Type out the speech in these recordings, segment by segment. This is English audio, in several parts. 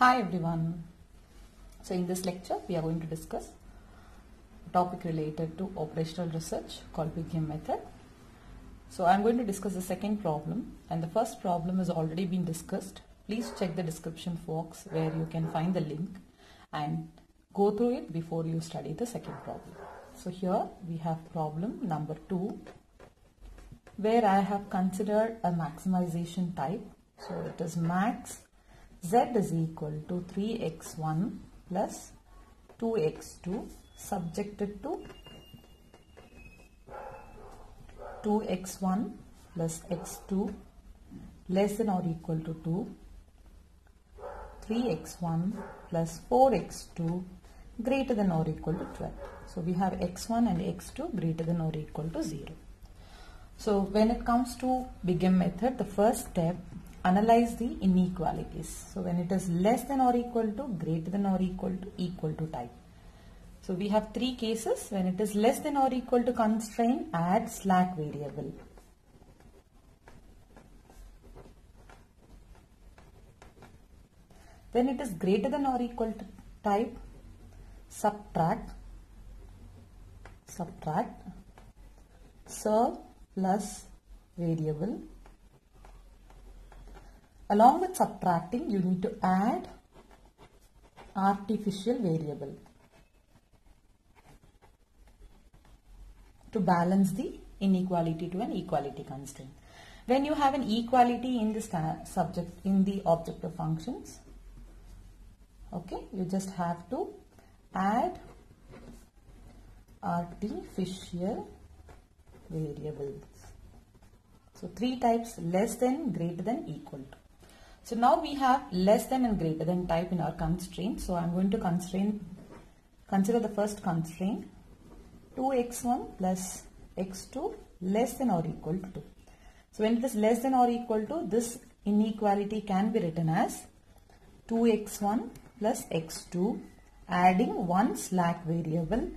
Hi everyone. So in this lecture we are going to discuss a topic related to operational research called BigM method. So I'm going to discuss the second problem and the first problem has already been discussed. Please check the description box where you can find the link and go through it before you study the second problem. So here we have problem number 2 where I have considered a maximization type. So it is max z is equal to 3x1 plus 2x2 subjected to 2x1 plus x2 less than or equal to 2 3x1 plus 4x2 greater than or equal to 12 so we have x1 and x2 greater than or equal to 0 so when it comes to BigM method the first step analyze the inequalities. So when it is less than or equal to, greater than or equal to, equal to type. So we have three cases. When it is less than or equal to constraint, add slack variable. When it is greater than or equal to type, subtract, subtract, serve plus variable Along with subtracting, you need to add artificial variable to balance the inequality to an equality constraint. When you have an equality in the subject, in the objective functions, okay, you just have to add artificial variables. So three types less than, greater than, equal to. So now we have less than and greater than type in our constraint. So I'm going to constrain, consider the first constraint 2x1 plus x2 less than or equal to 2. So when it is less than or equal to this inequality can be written as 2x1 plus x2 adding one slack variable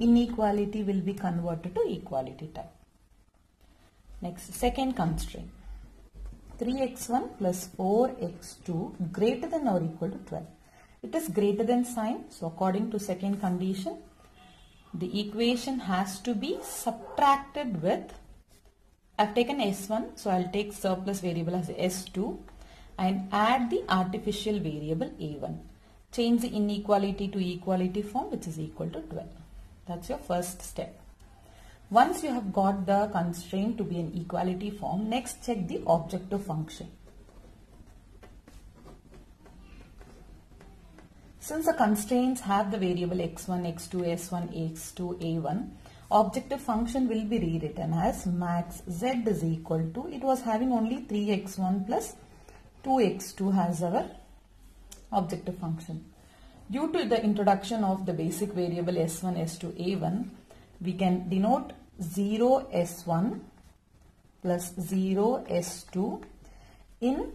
inequality will be converted to equality type. Next second constraint 3x1 plus 4x2 greater than or equal to 12. It is greater than sign. So according to second condition, the equation has to be subtracted with, I've taken S1, so I'll take surplus variable as S2 and add the artificial variable A1. Change the inequality to equality form which is equal to 12. That's your first step. Once you have got the constraint to be an equality form, next check the objective function. Since the constraints have the variable x1, x2, s1, x2, a1, objective function will be rewritten as max z is equal to, it was having only 3x1 plus 2x2 as our objective function. Due to the introduction of the basic variable s1, s2, a1, we can denote 0 S1 plus 0 S2 in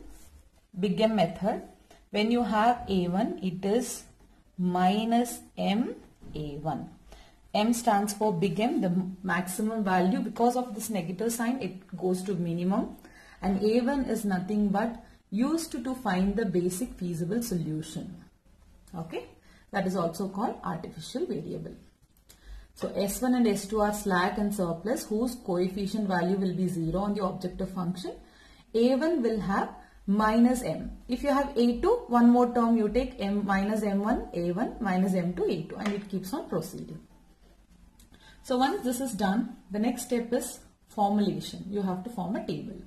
BigM method. When you have A1, it is minus M A1. M stands for big M, the maximum value. Because of this negative sign, it goes to minimum. And A1 is nothing but used to, to find the basic feasible solution. Okay. That is also called artificial variable. So S1 and S2 are slack and surplus whose coefficient value will be 0 on the objective function. A1 will have minus M. If you have A2, one more term you take M minus M1, A1 minus M2, A2 and it keeps on proceeding. So once this is done, the next step is formulation. You have to form a table.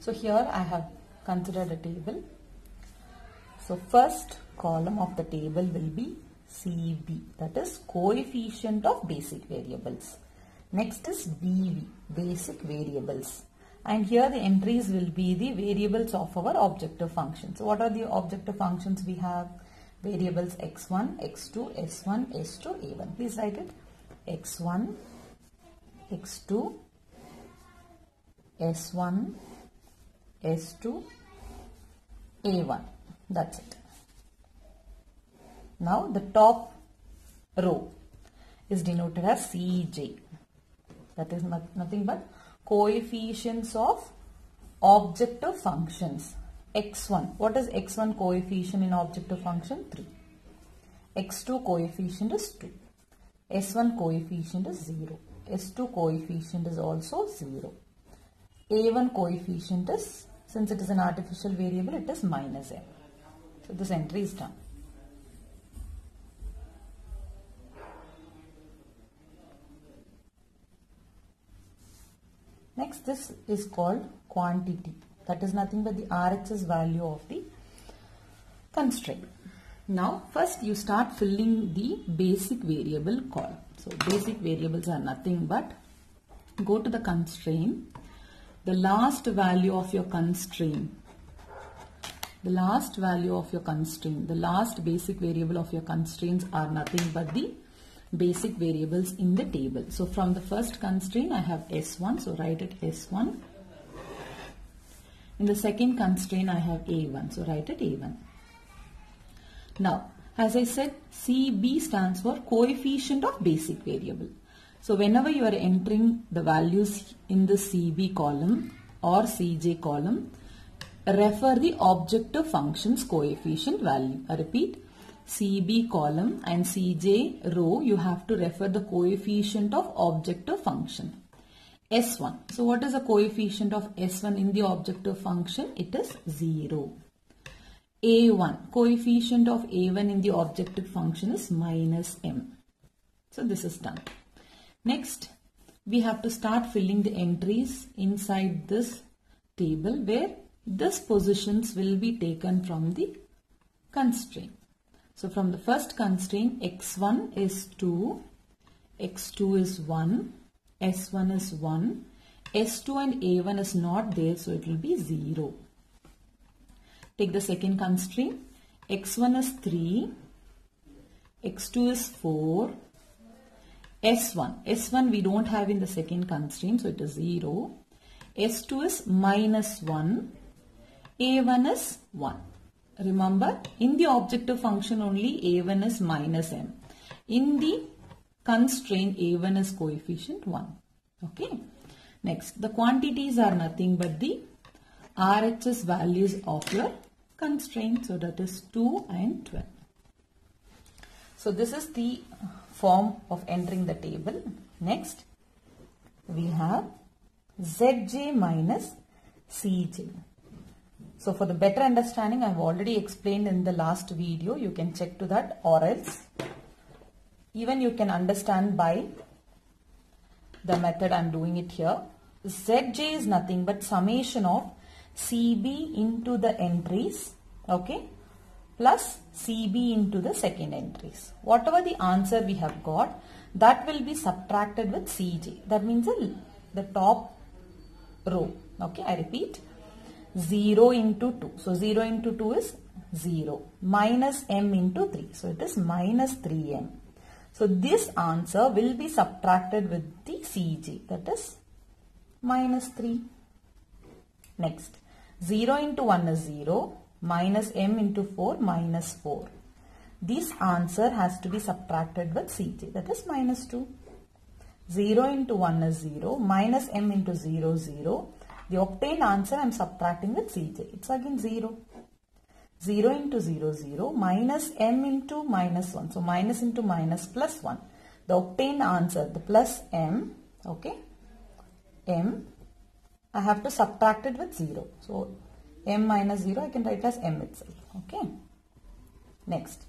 So here I have considered a table. So first column of the table will be CB that is coefficient of basic variables. Next is BV basic variables and here the entries will be the variables of our objective function. So what are the objective functions we have? Variables x1, x2, s1, s2, a1. Please write it. x1, x2, s1, S2, A1. That's it. Now the top row. is denoted as Cj. That is not, nothing but coefficients of objective functions. x1. What is x1 coefficient in objective function? 3. x2 coefficient is 2. s1 coefficient is 0. s2 coefficient is also 0. a1 coefficient is, since it is an artificial variable, it is minus m. So this entry is done. Next, this is called quantity. That is nothing but the RHS value of the constraint. Now, first you start filling the basic variable column. So, basic variables are nothing but go to the constraint. The last value of your constraint the last value of your constraint, the last basic variable of your constraints are nothing but the basic variables in the table. So from the first constraint I have S1, so write it S1. In the second constraint I have A1, so write it A1. Now as I said CB stands for coefficient of basic variable. So whenever you are entering the values in the CB column or CJ column, refer the objective function's coefficient value. I repeat, CB column and CJ row, you have to refer the coefficient of objective function. S1. So what is the coefficient of S1 in the objective function? It is 0. A1. Coefficient of A1 in the objective function is minus M. So this is done. Next, we have to start filling the entries inside this table where this positions will be taken from the constraint. So from the first constraint x1 is 2, x2 is 1, s1 is 1, s2 and a1 is not there so it will be 0. Take the second constraint x1 is 3, x2 is 4, s1, s1 we don't have in the second constraint so it is 0, s2 is minus 1, a1 is 1. Remember, in the objective function only a1 is minus m. In the constraint a1 is coefficient 1. Okay. Next, the quantities are nothing but the RHS values of your constraint. So that is 2 and 12. So this is the form of entering the table. Next, we have Zj minus Cj. So for the better understanding, I've already explained in the last video. You can check to that or else even you can understand by the method I'm doing it here. Zj is nothing but summation of CB into the entries, okay, plus CB into the second entries. Whatever the answer we have got, that will be subtracted with Cj. That means the, the top row, okay, I repeat 0 into 2. So 0 into 2 is 0 minus m into 3. So it is minus 3m. So this answer will be subtracted with the Cj that is minus 3. Next 0 into 1 is 0 minus m into 4 minus 4. This answer has to be subtracted with Cj that is minus 2. 0 into 1 is 0 minus m into 0 0 the obtained answer I am subtracting with Cj. It's again 0. 0 into 0, 0 minus m into minus 1. So minus into minus plus 1. The obtained answer, the plus m, okay, m, I have to subtract it with 0. So m minus 0 I can write as m itself, okay. Next,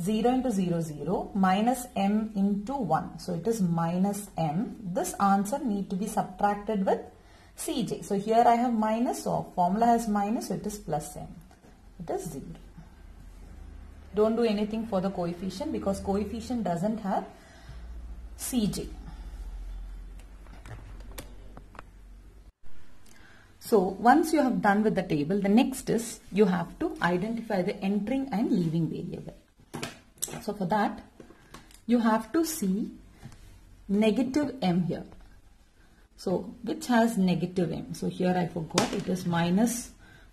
0 into 0, 0 minus m into 1. So it is minus m. This answer need to be subtracted with Cj. So here I have minus, so formula has minus, so it is plus m. It is 0. Don't do anything for the coefficient because coefficient doesn't have Cj. So once you have done with the table, the next is you have to identify the entering and leaving variable. So for that, you have to see negative m here. So which has negative m. So here I forgot it is minus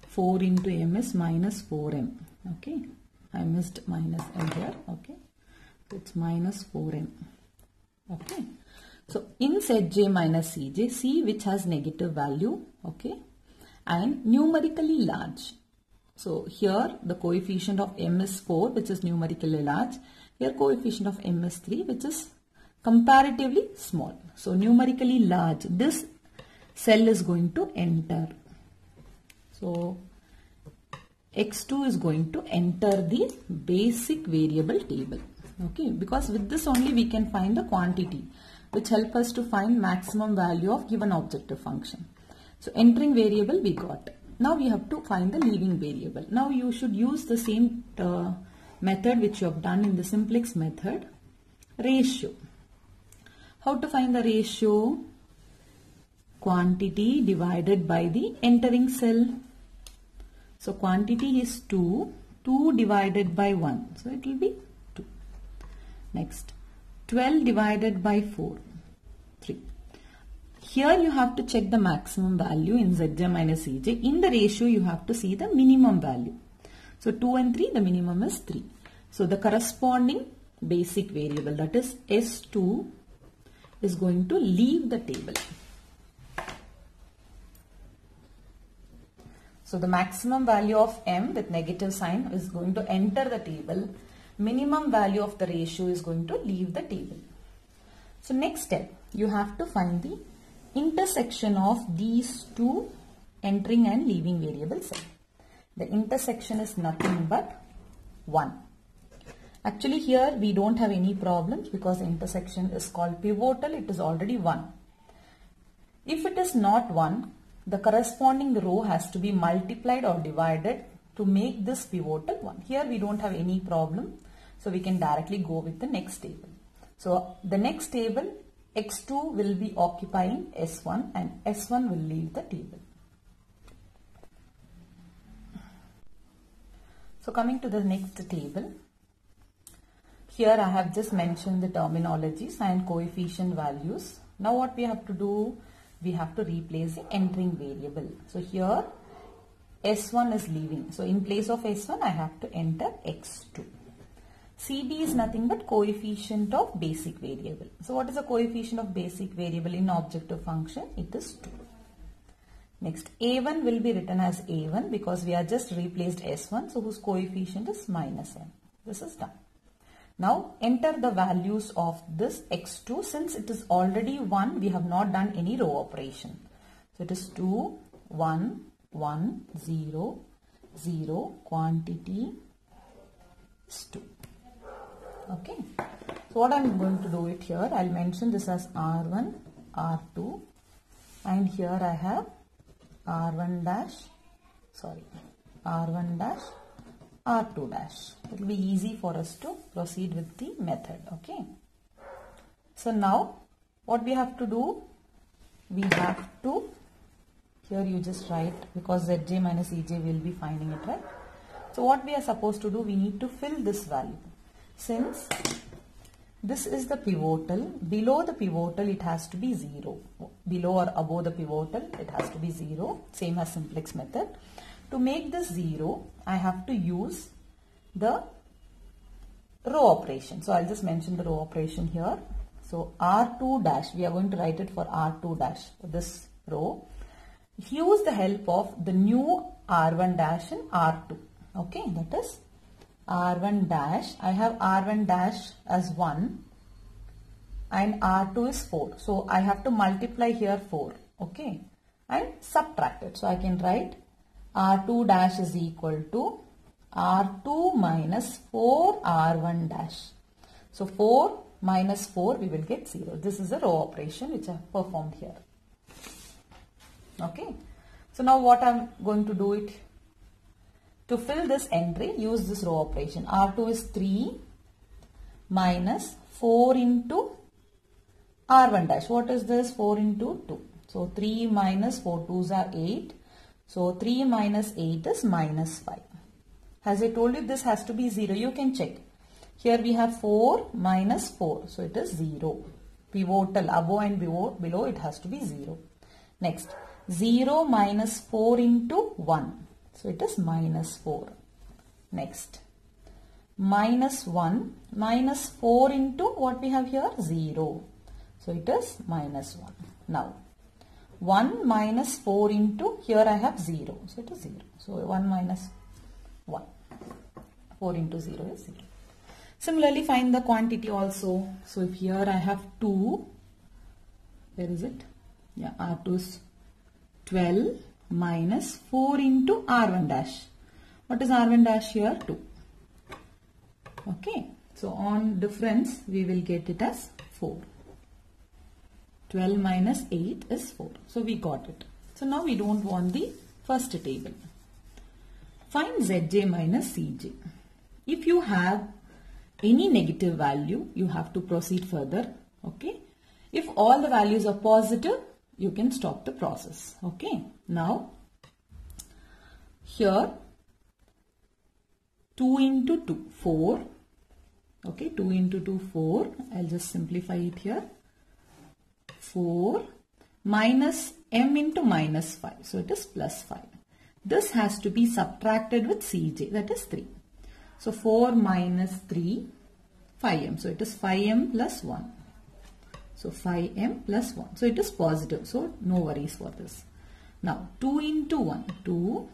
4 into m is minus 4m. Okay. I missed minus m here. Okay. So it's minus 4m. Okay. So in Zj minus Cj, C which has negative value. Okay. And numerically large. So here the coefficient of m is 4 which is numerically large. Here coefficient of m is 3 which is comparatively small. So numerically large. This cell is going to enter. So x2 is going to enter the basic variable table. Okay, because with this only we can find the quantity which help us to find maximum value of given objective function. So entering variable we got. Now we have to find the leaving variable. Now you should use the same uh, method which you have done in the simplex method, ratio. How to find the ratio? Quantity divided by the entering cell. So quantity is 2, 2 divided by 1. So it will be 2. Next, 12 divided by 4, 3. Here you have to check the maximum value in Zj minus Cj. In the ratio you have to see the minimum value. So 2 and 3 the minimum is 3. So the corresponding basic variable that is S2 is going to leave the table. So the maximum value of m with negative sign is going to enter the table. Minimum value of the ratio is going to leave the table. So next step, you have to find the intersection of these two entering and leaving variables. The intersection is nothing but 1. Actually here we don't have any problems because the intersection is called pivotal. It is already 1. If it is not 1, the corresponding row has to be multiplied or divided to make this pivotal 1. Here we don't have any problem. So we can directly go with the next table. So the next table x2 will be occupying s1 and s1 will leave the table. So coming to the next table. Here I have just mentioned the terminologies and coefficient values. Now what we have to do? We have to replace the entering variable. So here S1 is leaving. So in place of S1 I have to enter X2. CB is nothing but coefficient of basic variable. So what is the coefficient of basic variable in objective function? It is 2. Next, A1 will be written as A1 because we are just replaced S1. So whose coefficient is minus n. This is done. Now enter the values of this x2 since it is already 1 we have not done any row operation. So it is 2, 1, 1, 0, 0, quantity is 2. Okay. So what I am going to do it here, I will mention this as R1, R2 and here I have R1 dash, sorry, R1 dash, R2 dash. It will be easy for us to proceed with the method. Okay. So now what we have to do? We have to, here you just write because Zj minus Ej will be finding it right. So what we are supposed to do? We need to fill this value. Since this is the pivotal, below the pivotal it has to be 0. Below or above the pivotal it has to be 0. Same as simplex method. To make this 0, I have to use the row operation. So I'll just mention the row operation here. So R2 dash, we are going to write it for R2 dash, this row. Use the help of the new R1 dash and R2. Okay, that is R1 dash. I have R1 dash as 1 and R2 is 4. So I have to multiply here 4. Okay, and subtract it. So I can write R2 dash is equal to R2 minus 4 R1 dash. So 4 minus 4 we will get 0. This is a row operation which I have performed here. Okay. So now what I am going to do it to fill this entry use this row operation. R2 is 3 minus 4 into R1 dash. What is this? 4 into 2. So 3 minus 4 2s are 8. So 3 minus 8 is minus 5. As I told you this has to be 0. You can check. Here we have 4 minus 4. So it is 0. Pivotal above and below it has to be 0. Next 0 minus 4 into 1. So it is minus 4. Next minus 1 minus 4 into what we have here 0. So it is minus 1. Now 1 minus 4 into here I have 0. So it is 0. So 1 minus 1. 4 into 0 is 0. Similarly find the quantity also. So if here I have 2, where is it? Yeah, R2 is 12 minus 4 into R1 dash. What is R1 dash here? 2. Okay. So on difference we will get it as 4. 12 minus 8 is 4. So we got it. So now we don't want the first table. Find Zj minus Cj. If you have any negative value, you have to proceed further. Okay. If all the values are positive, you can stop the process. Okay. Now, here 2 into 2, 4. Okay, 2 into 2, 4. I'll just simplify it here. 4 minus m into minus 5. So it is plus 5. This has to be subtracted with Cj that is 3. So 4 minus 3 5m. So it is 5m plus 1. So 5m plus 1. So it is positive. So no worries for this. Now 2 into 1. 2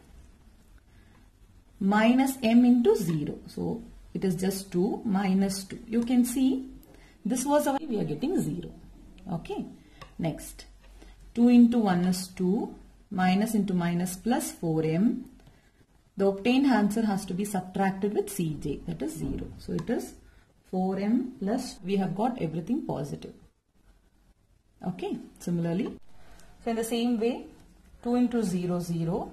minus m into 0. So it is just 2 minus 2. You can see this was our we are getting 0. Okay. Next 2 into 1 is 2 minus into minus plus 4m. The obtained answer has to be subtracted with Cj that is 0. So it is 4m plus we have got everything positive. Okay. Similarly, so in the same way 2 into 0 0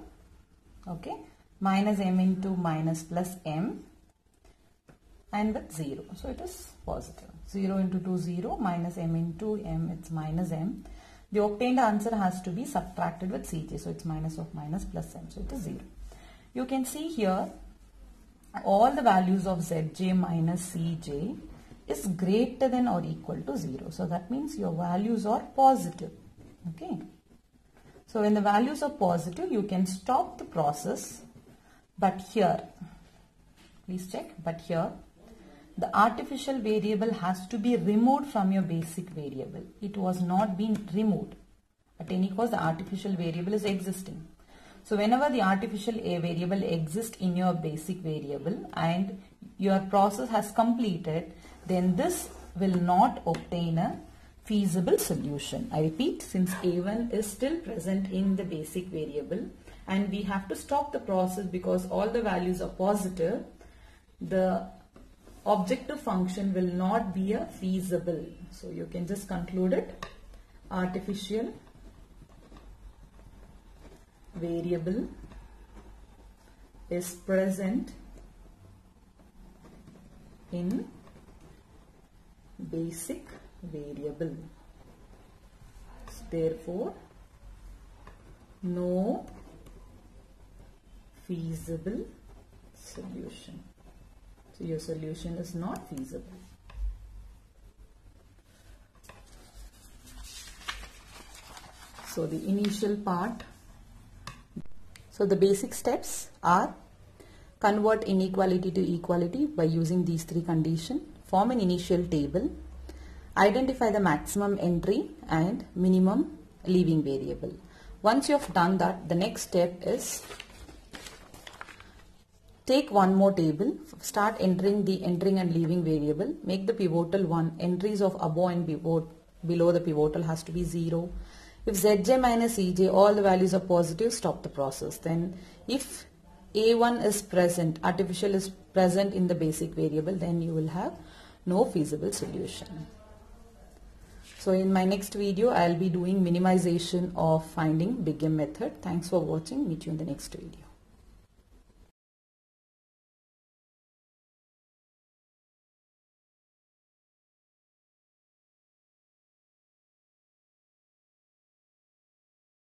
okay minus m into minus plus m and with 0. So it is positive. 0 into 2 0 minus m into m it's minus m. The obtained answer has to be subtracted with Cj. So it's minus of minus plus m. So it is 0. You can see here all the values of Zj minus Cj is greater than or equal to 0. So that means your values are positive. Okay. So when the values are positive, you can stop the process. But here, please check, but here, the artificial variable has to be removed from your basic variable. It was not being removed. At any cost, the artificial variable is existing. So whenever the artificial A variable exists in your basic variable and your process has completed, then this will not obtain a feasible solution. I repeat, since A1 is still present in the basic variable and we have to stop the process because all the values are positive, the objective function will not be a feasible. So you can just conclude it. Artificial variable is present in basic variable. Therefore, no feasible solution. So your solution is not feasible. So the initial part. So the basic steps are convert inequality to equality by using these three conditions. Form an initial table. Identify the maximum entry and minimum leaving variable. Once you have done that, the next step is Take one more table, start entering the entering and leaving variable, make the pivotal one, entries of above and pivot, below the pivotal has to be 0. If Zj minus Ej, all the values are positive, stop the process. Then if A1 is present, artificial is present in the basic variable, then you will have no feasible solution. So in my next video, I'll be doing minimization of finding big M method. Thanks for watching. Meet you in the next video.